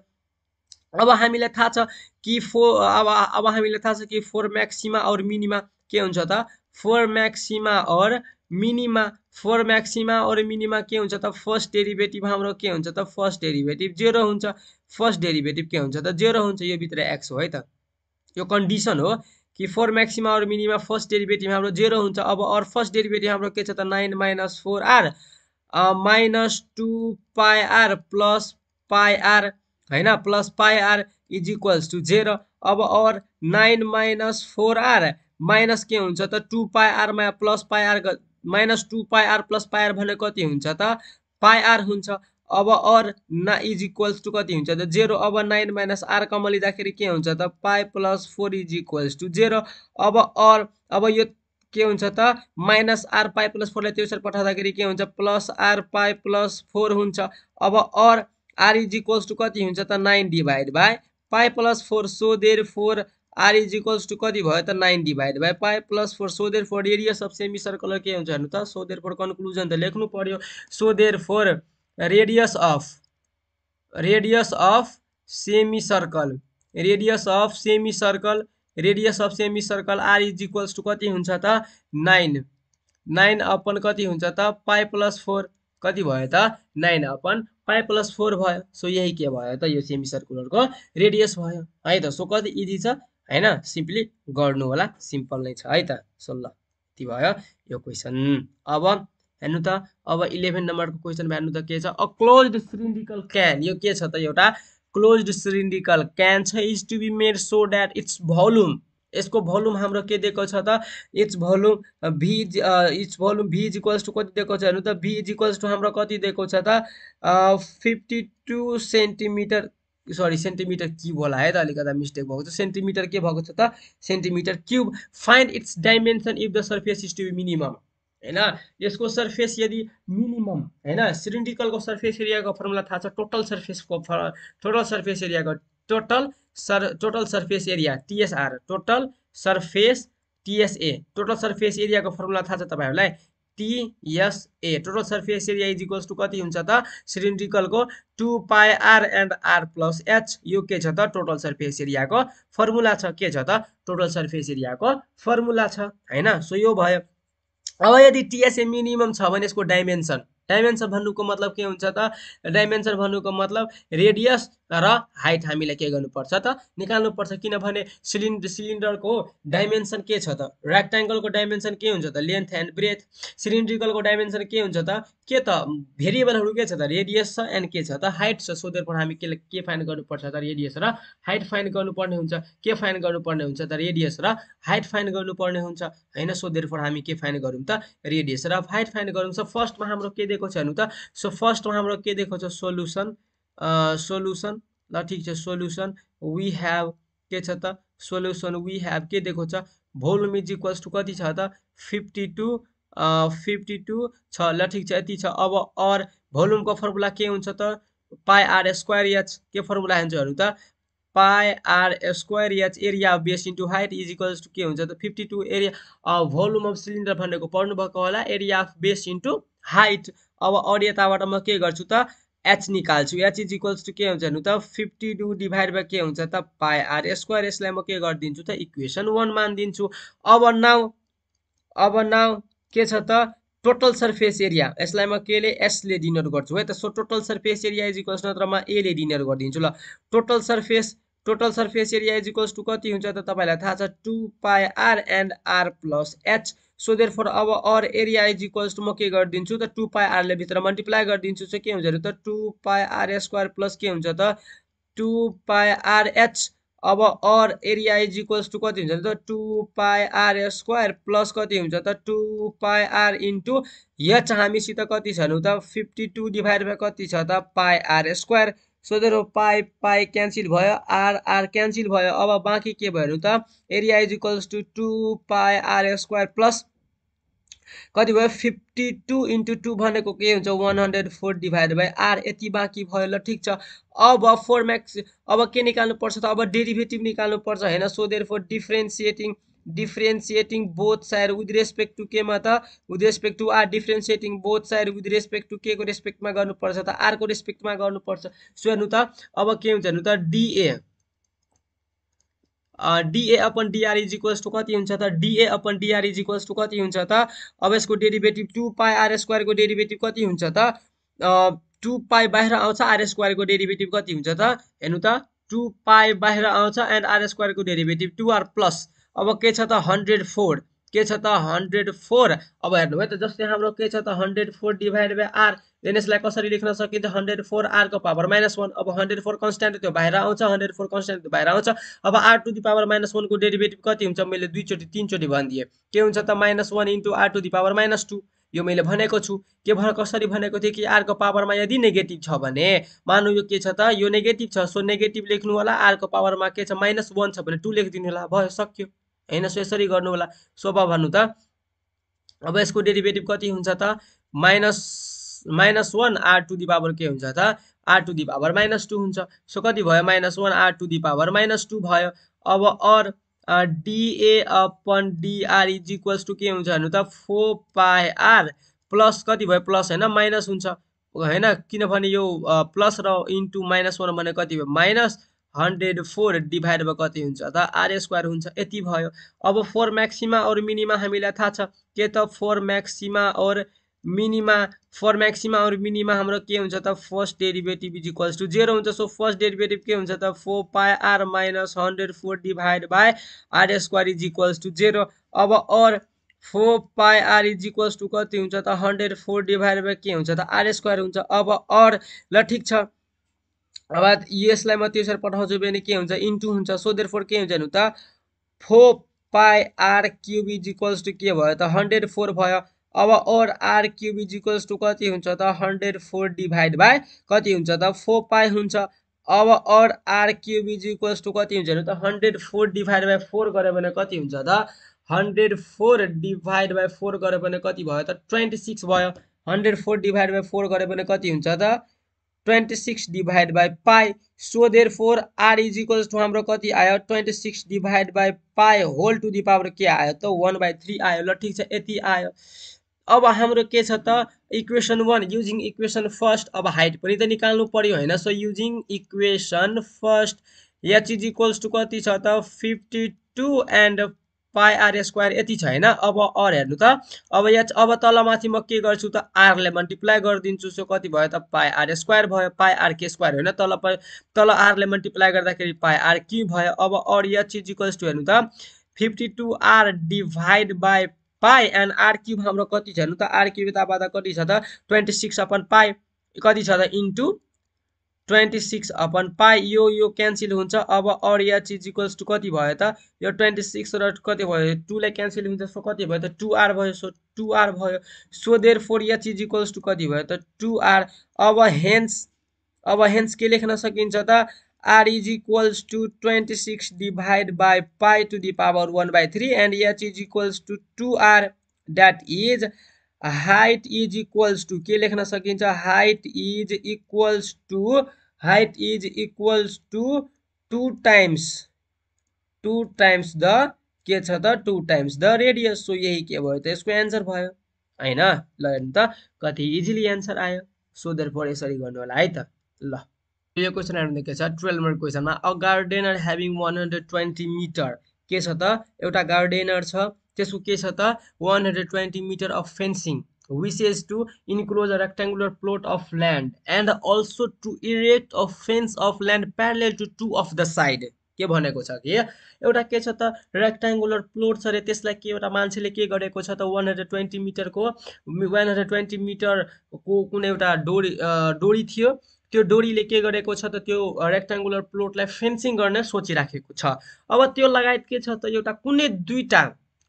अब हामीलाई थाहा छ कि फोर अब अब हामीलाई थाहा छ कि फोर म्याक्सिमा अर मिनिमा के हुन्छ त? For maxima or minima for maxima or minima के हुन्छ त? फर्स्ट डेरिभेटिभ हाम्रो के हुन्छ त? फर्स्ट डेरिभेटिभ जेरो हुन्छ। फर्स्ट डेरिभेटिभ के हुन्छ त? जेरो हुन्छ। यो भित्र एक्स हो है त। यो कन्डिसन हो कि फोर म्याक्सिमा अरू मिनिमा फर्स्ट डेरिभेटिभ हाम्रो जेरो हुन्छ। अब अरू फर्स्ट डेरिभेटिभ हाम्रो के छ त? Nine minus four r minus two pi r plus pi r होइन? Plus pi r is equals to zero अब or nine minus four r minus के हुन्छ त? Two pi आरमा plus pi r minus two pi r plus pi r भने कति हुन्छ त? Pi r हुन्छ। अब अर ना इज इक्वल्स टु कति हुन्छ त जेरो अब नाइन माइनस आर कम लिँदाखेरि के हुन्छ त pi plus four is equals to zero. अब अर अब यो के हुन्छ त माइनस आर पाई प्लस फोरलाई त्यसरी पठाउँदाखेरि के हुन्छ? Plus r pi plus four हुन्छ। अब or are is equals to कति हुन्छ त nine divide by pi plus four so therefore r is equals to कति भयो त nine divide by pi plus four सोधेर for radius of semi circular के हुन्छ हेर्नु त सोधेर फोर कन्क्लुजन त लेख्नु पर्यो। सोधेर for radius of radius of semi circle radius of semi circle radius of semi circle r is equals to कति हुन्छ त? नाइन नाइन अपन कति हुन्छ त? पाई प्लस फोर कति भयो त? Nine upon pi plus four भयो। सो यही के भयो त? यो सेमी सर्कुलरको रेडियस भयो। है त? सो कति इजी छ? होइन? सिम्पली गर्नु होला। सिम्पल नै छ। है त? सो ल। यति भयो यो क्वेसन अब हेर्नु त अब इलेभेन नम्बरको क्वेसनमा हेर्नु त के छ? अ क्लोज सिलिन्ड्रिकल क्यान यो के छ त एउटा? क्लोज सिलिन्ड्रिकल क्यान छ is to be made so that its volume यसको भोल्युम हाम्रो के दिएको छ त? Its volume V its volume V is equals to कति दिएको छ? हेर्नु त भी इक्वल्स टु हाम्रो कति दिएको छ त? Fifty two centimetre sorry centimetre cube होला है त अलिकति मिस्टेक भएको छ। सेन्टिमिटर के भएको छ त? Centimetre cube find its dimension if the surface is to be minimum होइन यसको सर्फेस यदि मिनिमम होइन सिलिन्ड्रिकलको सर्फेस एरियाको फर्मुला थाहा छ टोटल सर्फेसको टोटल सर्फेस एरियाको total sir total surface area TSR total surface TSA total surface एरियाको फर्मुला थाहा छ तपाईँहरूलाई? TSA total surface area is equals to कति हुन्छ त? सिलिन्ड्रिकलको two pi r and r plus H यो के छ त? टोटल सर्फेस एरियाको फर्मुला छ। के छ त? टोटल सर्फेस एरियाको फर्मुला छ होइन सो यो भयो। अब यदि टिएसए मिनिमम छ भने यसको डाइमेन्सन डाइमेन्सन भन्नुको मतलब के हुन्छ त? डाइमेन्सन भन्नुको मतलब रेडियस र हाइट हामीले के गर्नुपर्छ त? निकाल्नुपर्छ किनभने सिलिन्डर सिलिन्डरको डाइमेन्सन के छ त? रेक्ट्याङ्गलको डाइमेन्सन के हुन्छ त? लेन्थ एन्ड ब्रेथ सिलिन्ड्रिकलको डाइमेन्सन के हुन्छ त? के त? भेरिएबलहरू के छ त? रेडियस छ एन्ड के छ त? हाइट छ। सो देयरफोर हामी के के फाइन गर्नुपर्छ त? रेडियस र हाइट फाइन गर्नुपर्ने हुन्छ। के फाइन गर्नुपर्ने हुन्छ त? रेडियस र हाइट फाइन गर्नुपर्ने हुन्छ। होइन? सो देयरफोर हामी के फाइन गरौँ त? रेडियस र हाइट फाइन गरौँ। सो फर्स्टमा हाम्रो के दिएको छ हेर्नु त? सो फर्स्टमा हाम्रो के दिएको छ? सोल्युसन सोल्युसन ल ठिक छ सोल्युसन वी हेभ के छ त? सोल्युसन वी हेभ के दिएको छ? भोल्युम इज इक्वल्स टु कति छ त? फिफ्टी टू फिफ्टी टू छ। ल ठिक छ यति छ। अब अर भोल्युमको फर्मुला के हुन्छ त? पाई आर स्क्वायर एच के फर्मुला हेर्नुहरू त? Pi r square H area of base into height is equals to के हुन्छ त? Fifty two area volume of cylinder भनेको पढ्नुभएको होला। Area of base into height अब अरू यताबाट म के गर्छु त? एच निकाल्छु। एच इज इक्वल्स टु के हुन्छ हेर्नु त? फिफ्टी टू डिभाइड बाई के हुन्छ त? पाई आर स्क्वायर यसलाई म के गरिदिन्छु त? इक्वेसन वान मानिदिन्छु। अब नाउ अब नाउ के छ त? टोटल सर्फेस एरिया यसलाई म केले? एसले डिनर गर्छु है त? So total surface area is equals नत्र म एले डिनर गरिदिन्छु ल। Total surface total surface area is equals to कति हुन्छ त? तपाईँलाई थाहा छ? Two pi r and r plus H so therefore अब or area is equals to म के गरिदिन्छु त टु पाई आरले भित्र मल्टिप्लाई गरिदिन्छु चाहिँ के हुन्छ अरे त two pi r square plus के हुन्छ त टु पाई आर एच अब or area is equals to कति हुन्छ त two pi r square plus कति हुन्छ त two pi r into H हामीसित कति छ त फिफ्टी टू डिभाइड बाई कति छ त पाई आर स्क्वायर सोधेर पाई पाई क्यान्सिल भयो आर आर क्यान्सिल भयो। अब बाँकी के भयो त area is equals to two pi r square plus कति भयो? फिफ्टी टू इन्टु टू भनेको के हुन्छ? One hundred four divide by r यति बाँकी भयो ल ठिक छ। अब फोर म्याक्स अब के निकाल्नुपर्छ त? अब डेरिभेटिभ निकाल्नुपर्छ होइन? So therefore differentiating differentiating both side with respect to केमा त with respect to r differentiating both side with respect to के को रेस्पेक्टमा गर्नुपर्छ त? आरको रेस्पेक्टमा गर्नुपर्छ। सो हेर्नु त अब के हुन्छ हेर्नु त? D A d A upon d r is equals to कति हुन्छ त? D A upon d r is equals to कति हुन्छ त? अब यसको डेरिभेटिभ टु पाई आर स्क्वायरको डेरिभेटिभ कति हुन्छ त? टु पाई बाहिर आउँछ आर स्क्वायरको डेरिभेटिभ कति हुन्छ त? हेर्नु त टु पाई बाहिर आउँछ एन्ड आर स्क्वायरको डेरिभेटिभ टु आर प्लस अब के छ त? हन्ड्रेड फोर के छ त हन्ड्रेड फोर अब हेर्नु है त जस्तै हाम्रो के छ त hundred four divide by r then यसलाई कसरी लेख्न सकिन्छ? हन्ड्रेड फोर आरको पावर माइनस वान अब हन्ड्रेड फोर कन्सट्यान्ट त्यो बाहिर आउँछ हन्ड्रेड फोर कन्सट्यान्ट त्यो बाहिर आउँछ। अब r to the power minus वानको डेरिभेटिभ कति हुन्छ? मैले दुईचोटि तिनचोटि भनिदिएँ। के हुन्छ त minus one into r to the power minus two यो मैले भनेको छु। के भन कसरी भनेको थिएँ कि आरको पावरमा यदि नेगेटिभ छ भने? मानु यो के छ त? यो नेगेटिभ छ सो नेगेटिभ लेख्नु होला। आरको पावरमा के छ? माइनस वान छ भने टू लेखिदिनु होला। भयो सक्यो। होइन सो यसरी गर्नु होला सो अब भन्नु त अब यसको डेरिभेटिभ कति हुन्छ त? Minus minus one r to the power के हुन्छ त? R to the power minus two हुन्छ। सो कति भयो? Minus one r to the power minus two भयो। अब or d A upon d r is equals to के हुन्छ भन्नु त? फोर पाई आर प्लस कति भयो? प्लस होइन माइनस हुन्छ। होइन? किनभने यो प्लस र इन्टु माइनस वान भने कति भयो? माइनस हन्ड्रेड फोर डिभाइड भयो कति हुन्छ त? आर स्क्वायर हुन्छ यति भयो। अब फोर म्याक्सिमा अरू मिनिमा हामीलाई थाहा छ के त फोर म्याक्सिमा और मिनिमा? फोर म्याक्सिमा अरू मिनिमा हाम्रो के हुन्छ त? First derivative is equals to zero हुन्छ। सो फर्स्ट डेरिभेटिभ के हुन्छ त? Four pi r minus hundred four divide by r square is equals to zero. अब or four pi r is equals to कति हुन्छ त? हन्ड्रेड फोर डिभाइड बाई के हुन्छ त? आर स्क्वायर हुन्छ। अब अर ल ठिक छ। अब यसलाई म त्यसरी पठाउँछु भने के हुन्छ? इन्टु हुन्छ। सो देयर फोर के हुन्छ भने त? Four pi r cube is equals to के भयो त? हन्ड्रेड फोर भयो। अब और r cube is equals to कति हुन्छ त? हन्ड्रेड फोर डिभाइड बाई कति हुन्छ त? फोर पाई हुन्छ। अब or r cube is equals to कति हुन्छ भने त? Hundred four divide by four गऱ्यो भने कति हुन्छ त? Hundred four divide by four गऱ्यो भने कति भयो त? ट्वेन्टी सिक्स भयो। Hundred four divide by four गऱ्यो भने कति हुन्छ त? Twenty six divide by pi so therefore r is equals to हाम्रो कति आयो? Twenty six divide by pi whole to the power के आयो त? वान बाई थ्री आयो। ल ठिक छ यति आयो। अब हाम्रो के छ त? Equation one using equation first अब हाइट पनि त निकाल्नु पर्यो होइन? So using equation first h is equals to कति छ त? Fifty two and pi r square यति छ होइन अब अर हेर्नु त। अब यहाँ अब तलमाथि म के गर्छु त? आरले मल्टिप्लाई गरिदिन्छु। सो कति भयो त? पाई आर स्क्वायर भयो। पाई आर के स्क्वायर होइन? तल तल आरले मल्टिप्लाई गर्दाखेरि पाई आर क्यु भयो? अब or h is equals to हेर्नु त। Fifty two r divide by pi and r cube हाम्रो कति छ हेर्नु त? आर क्युब यताबाट कति छ त? ट्वेन्टी सिक्स अपन पाई कति छ त? Into twenty six upon pi यो यो क्यान्सल हुन्छ। अब or h is equals to कति भयो त? यो ट्वेन्टी सिक्स र कति भयो? टूलाई क्यान्सल हुन्छ सो कति भयो त? टु आर भयो सो टु आर भयो। So therefore h is equals to कति भयो त? टु आर अब हेन्स अब हेन्स के लेख्न सकिन्छ त? R is equals to 26 divided by pi to the power 1 by 3 and h is equals to 2r that is height is equals to के लेख्न सकिन्छ? Height is equals to height is equals to 2 times. 2 times the के छ त? 2 times the radius. So यही के भयो त? यसको एन्सर भयो। होइन? ल हेर्नु त। कति इजिली एन्सर आयो। सो देयर फोर यसरी गर्नु होला है त। ल। यो क्वेसन हेर्नु के छ। Twelve number क्वेसनमा a gardener having one hundred twenty meter के छ त? एउटा गार्डेनर छ। त्यसको के छ त? One hundred twenty meter of fencing wishes to enclose a rectangular plot of land and also to erect a fence of land parallel to two of the side. के भनेको छ कि? एउटा के छ त? रेक्ट्याङ्गुलर प्लोट छ अरे त्यसलाई के एउटा मान्छेले के गरेको छ त? वान हन्ड्रेड ट्वेन्टी मिटरको वान हन्ड्रेड ट्वेन्टी मिटरको कुनै एउटा डोरी डोरी थियो। त्यो डोरीले के गरेको छ त? त्यो रेक्ट्याङ्गुलर प्लोटलाई फेन्सिङ गर्ने सोचिराखेको छ। अब त्यो लगायत के छ त? एउटा कुनै दुईवटा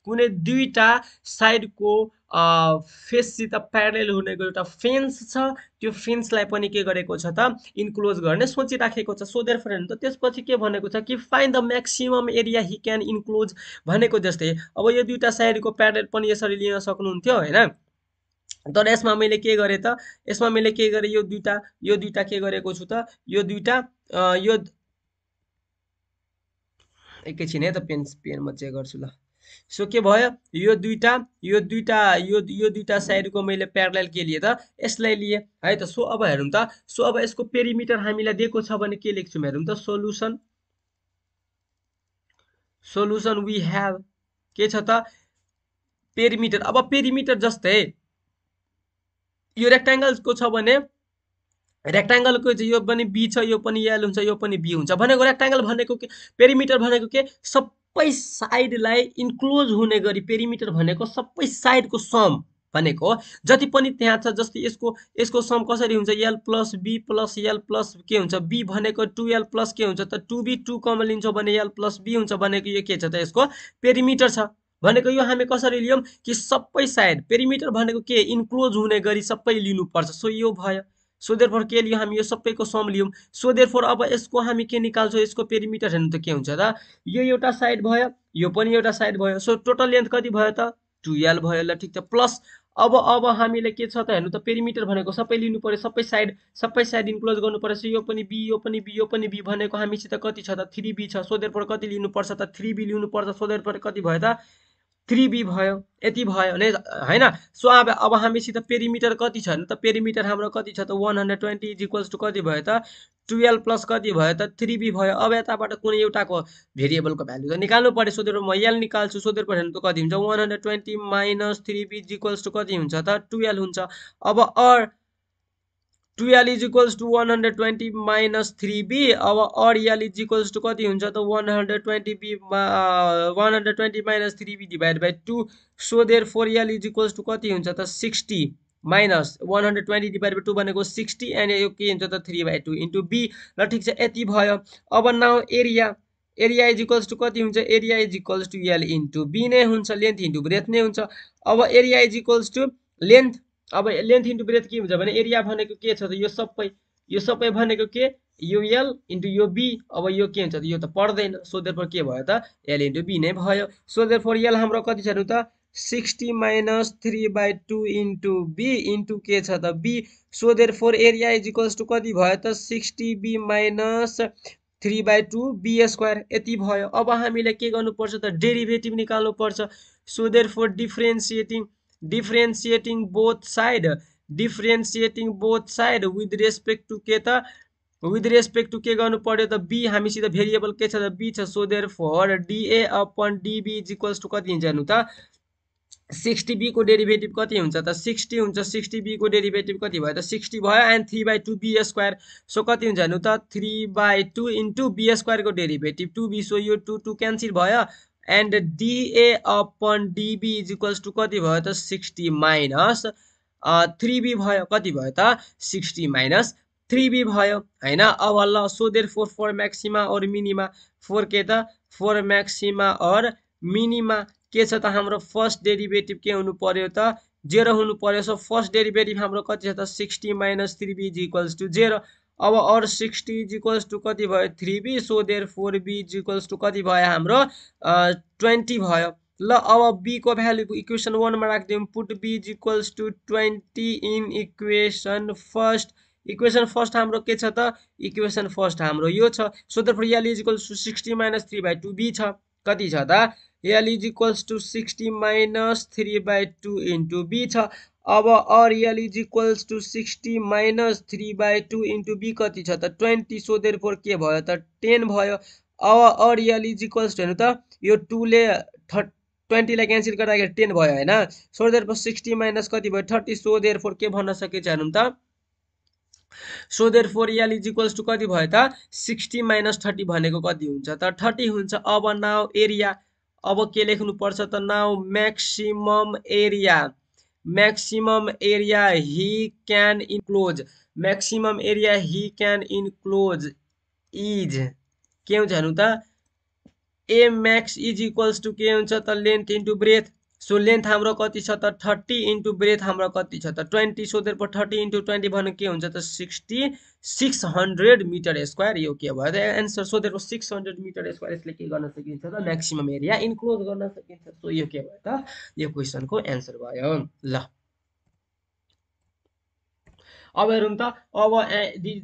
कुनै दुईवटा साइडको फेससित प्यारल हुनेको एउटा फेन्स छ। त्यो फेन्सलाई पनि के गरेको छ त इन्क्लोज गर्ने सोचिराखेको छ। सोधेर फ्रेन्ड त त्यसपछि के भनेको छ कि find the maximum area he can enclose भनेको जस्तै अब यो दुइटा साइडको प्यारल पनि यसरी लिन सक्नुहुन्थ्यो होइन? तर यसमा मैले के गरेँ त यसमा मैले के गरेँ यो दुइटा यो दुइटा के गरेको छु त यो दुइटा यो एकैछिन है त पेन पेन म चेक गर्छु ल। सो के भयो? यो दुइटा यो दुइटा यो यो दुइटा साइडको मैले प्यारल के लिए त यसलाई लिए। है त सो अब हेरौँ त सो अब यसको पेरिमिटर हामीलाई दिएको छ भने के लेख्छौँ हेरौँ त? सोलुसन सोलुसन वी हेभ के छ त? पेरिमिटर अब पेरिमिटर जस्तै यो रेक्ट्याङ्गलको छ भने रेक्ट्याङ्गलको यो पनि बी छ यो पनि एल हुन्छ यो पनि बी हुन्छ। भनेको रेक्ट्याङ्गल भनेको के? पेरिमिटर भनेको के? सबै साइडलाई इन्क्लोज हुने गरी पेरिमिटर भनेको सबै साइडको सम भनेको जति पनि त्यहाँ छ जस्तै यसको यसको सम कसरी हुन्छ? L plus b plus l plus के हुन्छ? बी भनेको टु एल प्लस के हुन्छ? त टु बी टु कमन लिन्छौँ भने एल प्लस बी हुन्छ भनेको यो के छ त यसको? पेरिमिटर छ। भनेको यो हामी कसरी लियौँ कि सबै साइड पेरिमिटर भनेको के? इन्क्लोज हुने गरी सबै लिनुपर्छ। सो यो भयो। सो देयर के लियो हामी यो सबैको सम लियौँ? सो देयर अब यसको हामी के निकाल्छौँ? यसको पेरिमिटर हेर्नु त के हुन्छ त? यो एउटा साइड भयो यो पनि एउटा साइड भयो। सो टोटल लेन्थ कति भयो त? टुएल्भ भयो ल ठिक छ। प्लस अब अब हामीले के छ त हेर्नु त? पेरिमिटर भनेको सबै लिनु पऱ्यो सबै साइड सबै साइड इन्क्लोज गर्नु पर्छ यो पनि बी यो पनि बी यो पनि बी भनेको हामीसित कति छ त? थ्री बी छ। सोधेर कति लिनुपर्छ त? थ्री बी लिनुपर्छ। सोधेर कति भयो त? थ्री बी भयो यति भयो। भने होइन? सो अब अब हामीसित पेरिमिटर कति छ? भने त पेरिमिटर हाम्रो कति छ? त one hundred twenty is equals to कति भयो त? टुवेल्भ प्लस कति भयो त? थ्री बी भयो। अब यताबाट कुनै एउटाको भेरिएबलको भ्यालु त निकाल्नु पऱ्यो। सोधेर म एल निकाल्छु। सोधेर पऱ्यो भने त कति हुन्छ? One hundred twenty minus three b equals to कति हुन्छ त? टुवेल्भ हुन्छ। अब or two l is equals to one hundred twenty minus three b अब or l is equals to कति हुन्छ त one hundred twenty b one hundred twenty minus three b divide by two so therefore l is equals to कति हुन्छ त sixty minus one hundred twenty divide by two भनेको sixty and यो के हुन्छ त three by two into b ल ठिक छ यति भयो। अब now area area is equals to कति हुन्छ? Area is equals to l into b नै हुन्छ लेन्थ इन्टु ब्रेथ नै हुन्छ। अब area is equals to length अब लेन्थ इन्टु ब्रेथ के हुन्छ भने एरिया भनेको के छ त? यो सबै यो सबै भनेको के? यो एल इन्टु यो बी अब यो के हुन्छ त? यो त पर्दैन। सोधेर पर के भयो त? एल इन्टु बी नै भयो। सोधेर फोर एल हाम्रो कति छ त? Sixty minus three by two into b into के छ त? B so therefore area is equals to कति भयो त? Sixty b minus three by two b square यति भयो। अब हामीले के गर्नुपर्छ त? डेरिभेटिभ निकाल्नुपर्छ। So therefore differentiating differentiating both side differentiating both side with respect to के त with respect to के गर्नु पर्यो त बी हामीसित भेरिएबल के छ त बी छ so therefore D A upon D B is equals to कति हुन्छ हेर्नु त? सिक्सटी बीको डेरिभेटिभ कति हुन्छ त? सिक्सटी हुन्छ सिक्सटी बीको डेरिभेटिभ कति भयो त? सिक्सटी भयो and three by two b square so कति हुन्छ हेर्नु त? Three by two into b स्क्वायरको derivative two be so यो टू टू क्यान्सिल भयो। And d a upon d b is equals to कति भयो त सिक्सटी माइनस थ्री बी भयो कति भयो त सिक्सटी माइनस थ्री बी भयो होइन? अब ल so therefore for maxima or minima for के त? फोर म्याक्सिमा अर मिनिमा के छ त हाम्रो फर्स्ट डेरिभेटिभ के हुनु पर्यो त? जेरो हुनु पर्यो सो फर्स्ट डेरिभेटिभ हाम्रो कति छ त? Sixty minus three b is equals to zero अब or sixty is equals to कति भयो? Three b so therefore b is equals to कति भयो हाम्रो? ट्वेन्टी भयो। ल अब बीको भ्यालु इक्वेसन वानमा राखिदिउँ। Put b is equals to twenty in equation first. Equation first हाम्रो के छ त? इक्वेसन फर्स्ट हाम्रो यो छ। So for l is equals to sixty minus three by two b छ। कति छ त? L is equals to sixty minus three by two into b छ। अब or l is equals to sixty minus three by two into b कति छ त twenty so there four के भयो त टेन भयो। अब अर यल इज इक्वल्स हेर्नु त यो टूले थर्ट ट्वेन्टीलाई क्यान्सल गर्दाखेरि टेन भयो होइन। So there four sixty minus कति भयो? थर्टी सो देयर फोर के भन्न सकेछ हेर्नु त? So therefore l is equals to कति भयो त? सिक्सटी माइनस थर्टी भनेको कति हुन्छ त? थर्टी हुन्छ। अब नाउ एरिया अब के लेख्नुपर्छ त? Now maximum area maximum area he can enclose. Maximum area he can enclose is के हुन्छ हेर्नु त? A max is equals to के हुन्छ त? Length into breadth so length हाम्रो कति छ त? थर्टी इन्टु ब्रेथ हाम्रो कति छ त? ट्वेन्टी सोधेर पर थर्टी इन्टु ट्वेन्टी भने के हुन्छ त? Sixty six hundred meter square यो के भयो त? एन्सर सोधेर सिक्स हन्ड्रेड मिटर स्क्वायर यसले के गर्न सकिन्छ त? म्याक्सिमम एरिया इन्क्लोज गर्न सकिन्छ सो यो के भयो त? यो क्वेसनको एन्सर भयो। ल। अब हेरौँ त अब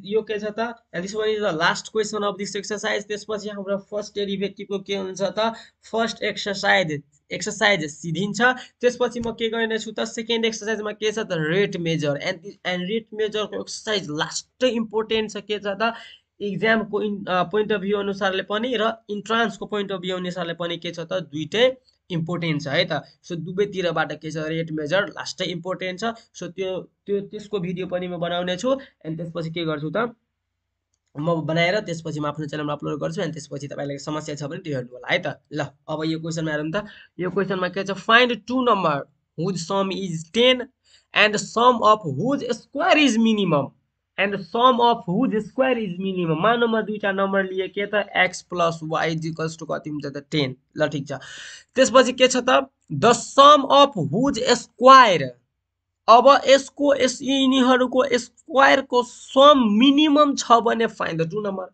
यो के छ त? This one is the last question of this exercise त्यसपछि हाम्रो फर्स्ट डेरिभेटिभको के हुन्छ त? फर्स्ट एक्सर्साइज एक्सर्साइज सिधिन्छ त्यसपछि म के गर्नेछु? त सेकेन्ड एक्सर्साइजमा के छ त? Rate measure and and rate मेजरको exercise last important छ। के छ त? इक्जामको पोइन्ट अफ भ्यू अनुसारले पनि र इन्ट्रान्सको पोइन्ट अफ भ्यू अनुसारले पनि के छ त? दुइटै इम्पोर्टेन्ट छ है त? सो दुवैतिरबाट के छ? रेट मेजर लास्टै इम्पोर्टेन्ट छ। सो त्यो त्यो त्यसको भिडियो पनि म बनाउने छु अनि त्यसपछि के गर्छु त? म बनाएर त्यसपछि म आफ्नो च्यानलमा अपलोड गर्छु अनि त्यसपछि तपाईँलाई समस्या छ भने त्यो हेर्नु होला है त? ल अब यो क्वेसनमा हेरौँ त। यो क्वेसनमा के छ? Find two number whose sum is ten and sum of whose square is minimum and sum of whose square is minimum म दुईवटा नम्बर लिए के त? X plus y is equals to कति हुन्छ त? टेन ल ठिक छ। त्यसपछि के छ त? The sum of whose square अब यसको यस यिनीहरूको स्क्वायरको सम मिनिमम छ भने फाइन द टु नम्बर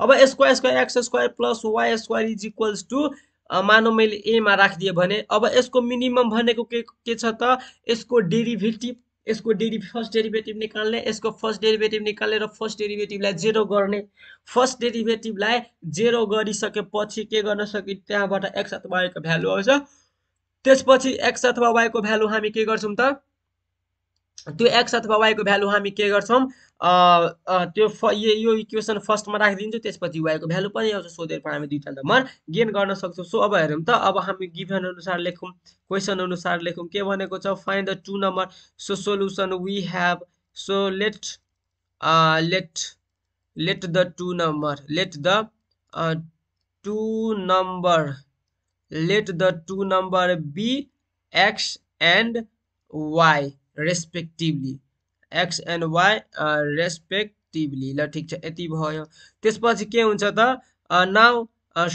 अब यसको square x square plus y square is equals to मानौँ मैले एमा राखिदिएँ भने अब यसको मिनिमम भनेको के के छ त? यसको डेरिभेटिभ यसको डेरि फर्स्ट डेरिभेटिभ निकाल्ने यसको फर्स्ट डेरिभेटिभ निकाल्ने र फर्स्ट डेरिभेटिभलाई जेरो गर्ने। फर्स्ट डेरिभेटिभलाई जेरो गरिसकेपछि के गर्न सकिन्छ त्यहाँबाट एक्स अथवा वाइको भ्यालु आउँछ। त्यसपछि एक्स अथवा वाइको भ्यालु हामी के गर्छौँ त? त्यो एक्स अथवा वाइको भ्यालु हामी के गर्छौँ? त्यो फ यो इक्वेसन फर्स्टमा राखिदिन्छु त्यसपछि वाइको भ्यालु पनि आउँछ। सोधेर हामी दुईवटा नम्बर गेन गर्न सक्छौँ। सो अब हेरौँ त अब हामी गिभन अनुसार लेखौँ क्वेसन अनुसार लेखौँ। के भनेको छ? Find the two number so solution we have so let let let the two number let the two number let the two number be x and y respectively x and y respectively ल ठिक छ यति भयो। त्यसपछि के हुन्छ त? Now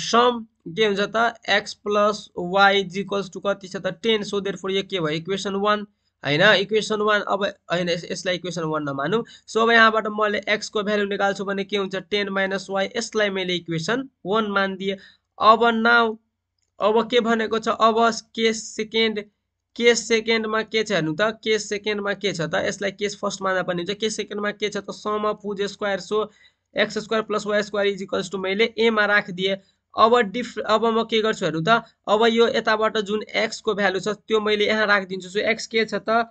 some के हुन्छ त? X plus y is equals to कति छ त? टेन सो देयर फोर यो के भयो? इक्वेसन वान होइन? इक्वेसन वान अब होइन यसलाई इक्वेसन वान नमानौँ। सो अब यहाँबाट मैले एक्सको भ्यालु निकाल्छु भने के हुन्छ? टेन माइनस वाइ यसलाई मैले इक्वेसन वान मानिदिएँ। अब नाउ अब के भनेको छ? अब केस सेकेन्ड केस सेकेन्डमा के छ हेर्नु त? केस सेकेन्डमा के छ त? यसलाई केस फर्स्ट मान्दा पनि हुन्छ। केस सेकेन्डमा के छ त? Sum of whose square. So x square plus y square is equals to मैले एमा राखिदिएँ। अब डिफ अब म के गर्छु हेर्नु त? अब यो यताबाट जुन एक्सको भ्यालु छ त्यो मैले यहाँ राखिदिन्छु। सो एक्स के छ त?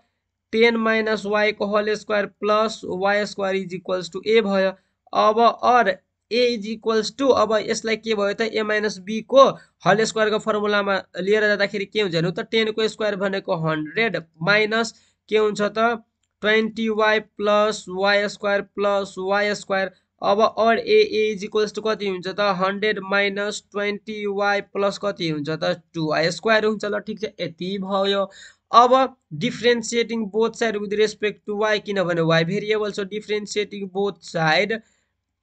टेन माइनस वाइको whole square plus y square is equals to a भयो। अब or a is equals to अब यसलाई के भयो त? ए माइनस बीको हल स्क्वायरको फर्मुलामा लिएर जाँदाखेरि के हुन्छ हेर्नु त? टेनको स्क्वायर भनेको हन्ड्रेड माइनस के हुन्छ त? Twenty y plus y square plus y square अब or a is equals to कति हुन्छ त? Hundred minus twenty y plus कति हुन्छ त? टु वाइ स्क्वायर हुन्छ ल ठिक छ यति भयो। अब differentiating both side with respect to y किनभने वाइ भेरिएबल छ differentiating both side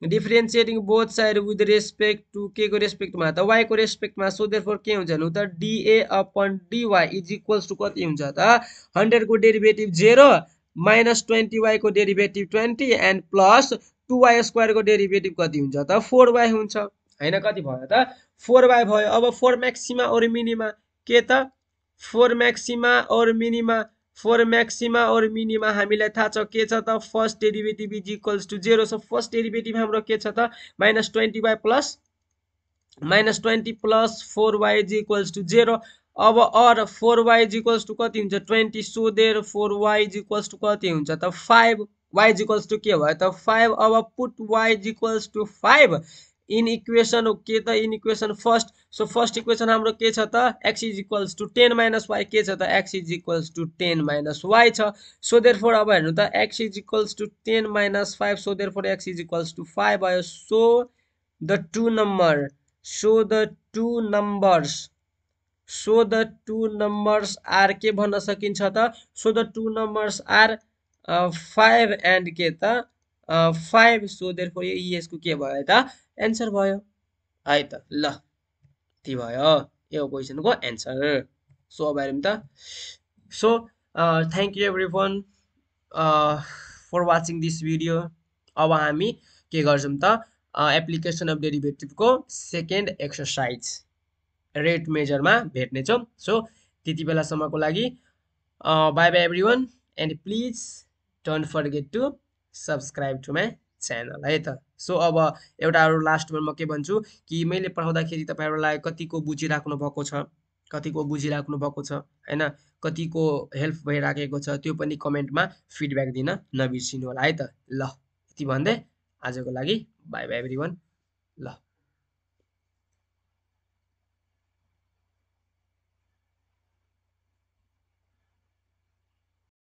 differentiating both side with respect to के को रेस्पेक्टमा त वाइको रेस्पेक्टमा सो देयर के हुन्छ हेर्नु त d a upon d y is equals to कति हुन्छ त हन्ड्रेडको derivative zero minus twenty वाईको derivative twenty and plus two y स्क्वायरको derivative कति हुन्छ त फोर वाई हुन्छ। होइन कति भयो त? फोर वाई भयो। अब फोर म्याक्सिमा अरू मिनिमा के त? फोर म्याक्सिमा अरू minima for maxima or minima हामीलाई थाहा छ के छ त first derivative is equals to zero छ फर्स्ट डेरिभेटिभ हाम्रो के छ त minus twenty y plus minus twenty plus four y is equals to zero अब or four y is equals to कति हुन्छ twenty so therefore y is equals to कति हुन्छ त five y is equals to के भयो त five अब put y is equals to five in equation के त in equation first so first equation हाम्रो के छ त? X is equals to ten minus y के छ त? X is equals to ten minus y छ। सो देयर फोर अब हेर्नु त x is equals to ten minus five so therefore x is equals to five भयो। So the two number so the two numbers so the two numbers are के भन्न सकिन्छ त? So the two numbers are five and के त? Five so there four यसको के भयो त? एन्सर भयो। है त ल। यति भयो यो क्वेसनको एन्सर सो अब हेरौँ त। So thank you everyone for watching this video अब हामी के गर्छौँ त? एप्लिकेसन अफ डेरिभेटिभको सेकेन्ड एक्सर्साइज रेट मेजरमा भेट्नेछौँ। सो त्यति बेलासम्मको लागि bye bye everyone and please don't forget to subscribe to my channel है त। सो अब एउटा लास्टमा म के भन्छु कि मैले पढाउँदाखेरि तपाईँहरूलाई कतिको बुझिराख्नु भएको छ कतिको बुझिराख्नु भएको छ होइन? कतिको हेल्प भइराखेको छ त्यो पनि कमेन्टमा फिडब्याक दिन नबिर्सिनु होला है त। ल यति भन्दै आजको लागि बाई बाई एभ्री वान ल।